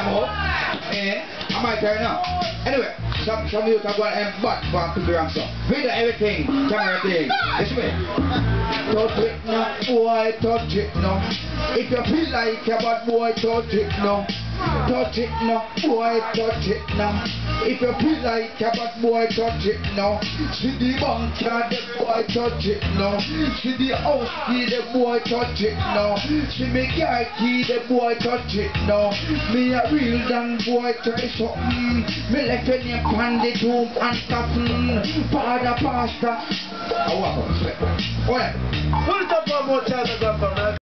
about. Eh? I might turn up. Anyway, some some youth are going and butt for be wrong so. Video everything, camera thing. Listen me. Touch it now, boy, touch it now. If you feel like a bad boy, touch it now. Touch it now, boy, touch it now. If you feel like a bad boy, touch it now. See the bunker, the boy, touch it now. See the house key, the boy, touch it now. See me car key, the boy, touch it now. Me a real damn boy, try something. Me left your name on the tomb and coffin. Father, pastor. I walk up, What? Put it up one more time,